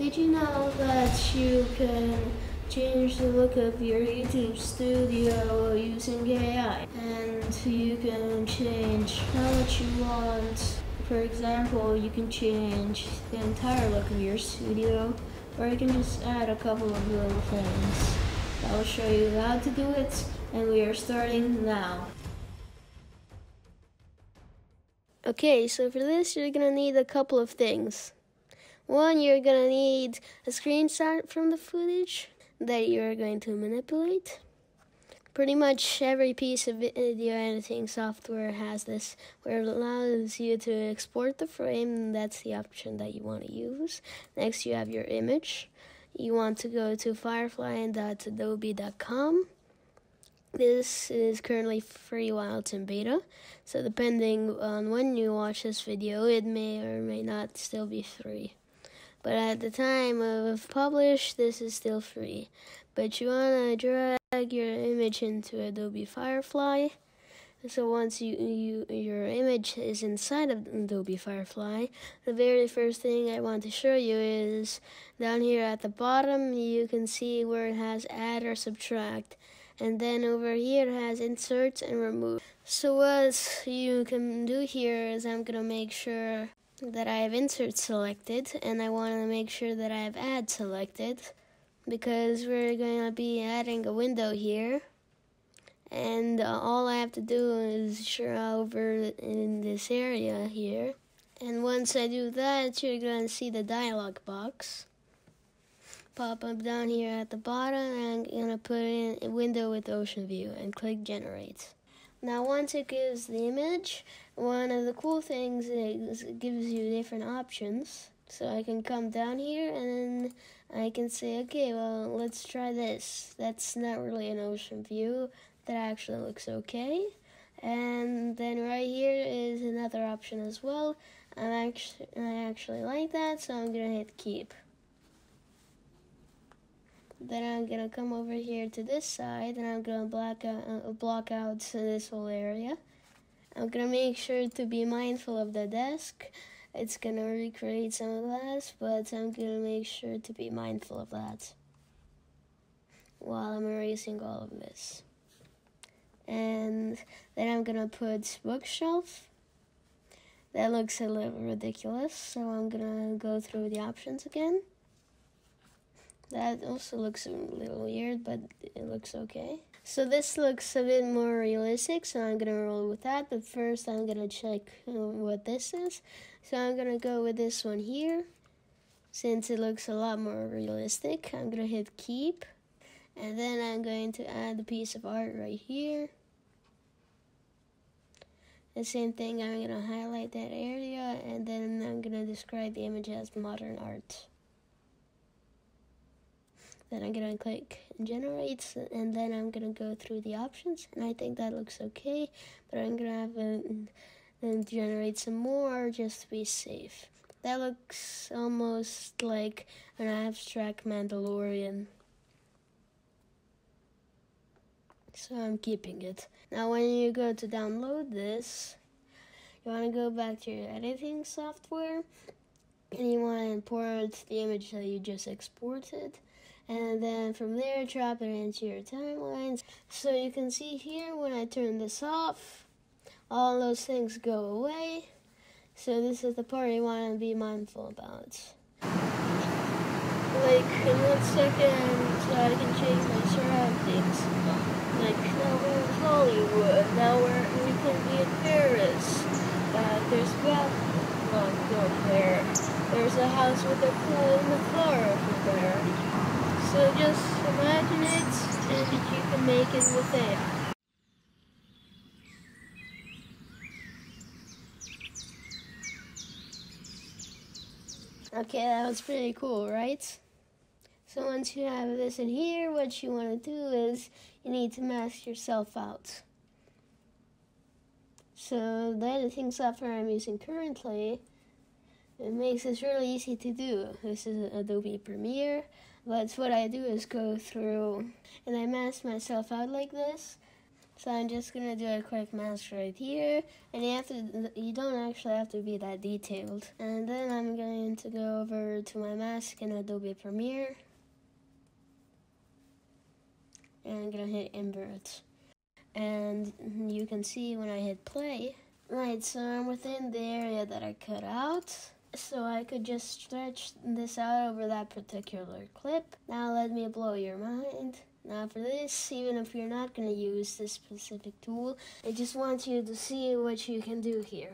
Did you know that you can change the look of your YouTube studio using AI? And you can change how much you want. For example, you can change the entire look of your studio, or you can just add a couple of little things. I'll show you how to do it, and we are starting now. Okay, so for this, you're gonna need a couple of things. One, you're gonna need a screenshot from the footage that you're going to manipulate. Pretty much every piece of video editing software has this, where it allows you to export the frame. That's the option that you want to use. Next, you have your image. You want to go to firefly.adobe.com. This is currently free while it's in beta, so depending on when you watch this video, it may or may not still be free. But at the time of publish, this is still free. But you want to drag your image into Adobe Firefly. So once you, you your image is inside of Adobe Firefly, the very first thing I want to show you is down here at the bottom you can see where it has add or subtract and then over here it has insert and remove. So what you can do here is I'm gonna make sure that I have insert selected and I want to make sure that I have add selected because we're going to be adding a window here and uh, all I have to do is draw over in this area here and once I do that you're going to see the dialog box pop up down here at the bottom and I'm going to put in a window with ocean view and click generate. Now once it gives the image, one of the cool things is it gives you different options. So I can come down here and I can say, okay, well, let's try this. That's not really an ocean view. That actually looks okay. And then right here is another option as well. I'm actually, I actually like that, so I'm gonna hit keep. Then I'm gonna come over here to this side and I'm gonna block out, uh, block out this whole area. I'm gonna make sure to be mindful of the desk. It's gonna recreate some of that, but I'm gonna make sure to be mindful of that while I'm erasing all of this. And then I'm gonna put bookshelf. That looks a little ridiculous, so I'm gonna go through the options again. That also looks a little weird, but it looks okay. So this looks a bit more realistic, so I'm gonna roll with that. But first, I'm gonna check what this is. So I'm gonna go with this one here. Since it looks a lot more realistic, I'm gonna hit keep. And then I'm going to add the piece of art right here. The same thing, I'm gonna highlight that area and then I'm gonna describe the image as modern art. Then I'm gonna click generate and then I'm gonna go through the options and I think that looks okay but I'm gonna have a, generate some more just to be safe. That looks almost like an abstract Mandalorian. So I'm keeping it. Now when you go to download this, you want to go back to your editing software and you want to import the image that you just exported and then from there drop it into your timelines. So you can see here when I turn this off, all those things go away. So this is the part you want to be mindful about. Like in one second, so I can change my surroundings. Like now we're in Hollywood, now we're, we can be in Paris. Uh, there's Babylon over there. There's a house with a pool in the car over there. So just imagine it and you can make it with AI. Okay, that was pretty cool, right? So once you have this in here, what you want to do is you need to mask yourself out. So the editing software I'm using currently, it makes this really easy to do. This is Adobe Premiere. But what I do is go through and I mask myself out like this. So I'm just gonna do a quick mask right here, and you have to, you don't actually have to be that detailed. And then I'm going to go over to my mask in Adobe Premiere, and I'm gonna hit invert. And you can see when I hit play, right, so I'm within the area that I cut out. So I could just stretch this out over that particular clip. Now let me blow your mind. Now for this, even if you're not going to use this specific tool, I just want you to see what you can do here.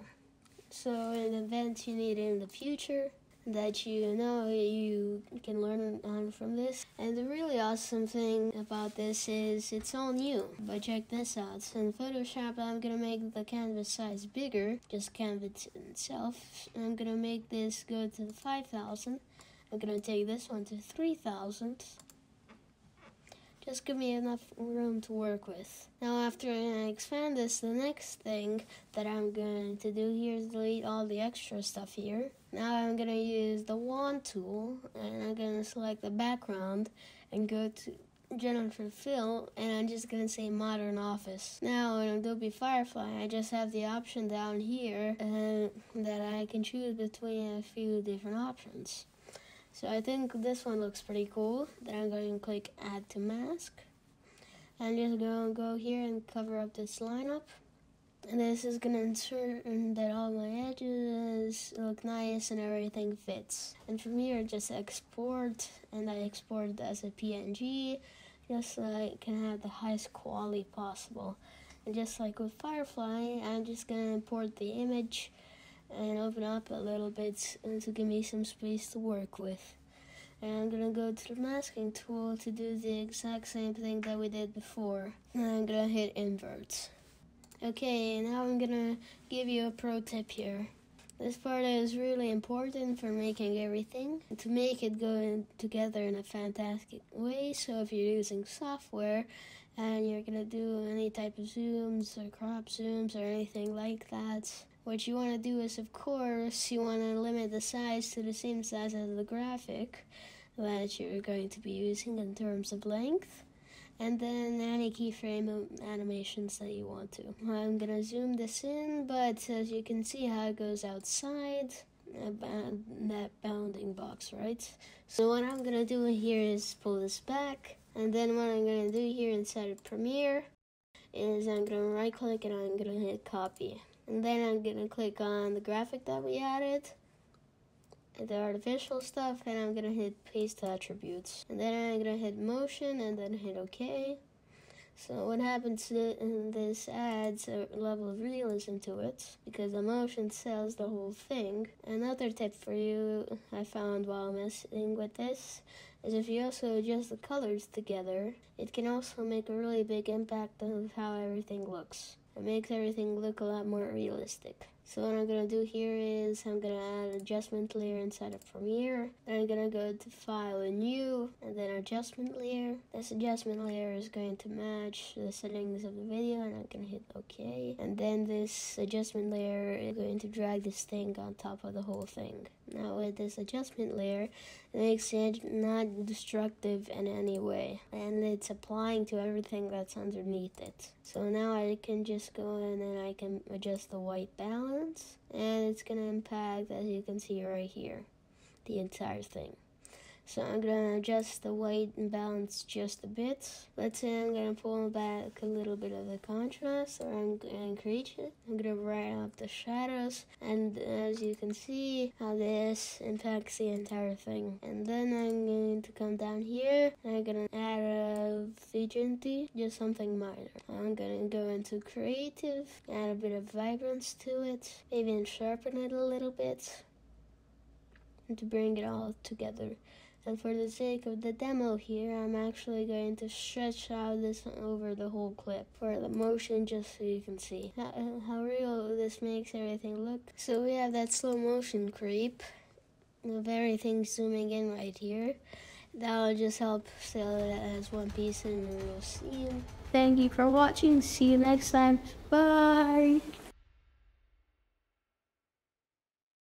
So in event you need in the future, that you know you can learn on from this. And the really awesome thing about this is it's all new. But check this out. So in Photoshop, I'm gonna make the canvas size bigger, just canvas itself. I'm gonna make this go to 5,000. I'm gonna take this one to 3,000 just give me enough room to work with. Now after I expand this, the next thing that I'm going to do here is delete all the extra stuff here. Now I'm going to use the wand tool and I'm going to select the background and go to Generative Fill and I'm just going to say Modern Office. Now in Adobe Firefly I just have the option down here uh, that I can choose between a few different options. So I think this one looks pretty cool. Then I'm going to click add to mask. And just go go here and cover up this lineup. And this is going to ensure that all my edges look nice and everything fits. And from here, just export, and I export it as a PNG, just so I can have the highest quality possible. And just like with Firefly, I'm just going to import the image and open up a little bit uh, to give me some space to work with. And I'm gonna go to the masking tool to do the exact same thing that we did before. And I'm gonna hit invert. Okay, now I'm gonna give you a pro tip here. This part is really important for making everything to make it go in together in a fantastic way. So if you're using software and you're gonna do any type of zooms or crop zooms or anything like that, what you want to do is, of course, you want to limit the size to the same size as the graphic that you're going to be using in terms of length. And then any keyframe animations that you want to. I'm going to zoom this in, but as you can see how it goes outside, uh, that bounding box, right? So what I'm going to do here is pull this back. And then what I'm going to do here inside of Premiere is I'm going to right click and I'm going to hit copy. And then I'm going to click on the graphic that we added, the artificial stuff, and I'm going to hit paste attributes. And then I'm going to hit motion and then hit OK. So what happens in this adds a level of realism to it because the motion sells the whole thing. Another tip for you I found while messing with this is if you also adjust the colors together, it can also make a really big impact on how everything looks. It makes everything look a lot more realistic. So what I'm to do here is I'm to add adjustment layer inside of Premiere. Then I'm to go to File and New, and then Adjustment Layer. This adjustment layer is going to match the settings of the video, and I'm to hit OK. And then this adjustment layer is going to drag this thing on top of the whole thing. Now with this adjustment layer, it makes it not destructive in any way. And it's applying to everything that's underneath it. So now I can just go in and I can adjust the white balance. And it's going to impact, as you can see right here, the entire thing. So I'm to adjust the white and balance just a bit. Let's say I'm to pull back a little bit of the contrast or I'm to increase it. I'm to brighten up the shadows and as you can see how this impacts the entire thing. And then I'm going to come down here and I'm to add a vignette, just something minor. I'm to go into creative, add a bit of vibrance to it, maybe sharpen it a little bit to bring it all together. And for the sake of the demo here, I'm actually going to stretch out this over the whole clip for the motion just so you can see how, how real this makes everything look. So we have that slow motion creep of everything zooming in right here. That'll just help sell it as one piece in a real scene. Thank you for watching. See you next time. Bye.